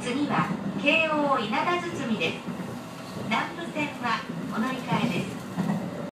次は京王稲田堤です。南武線は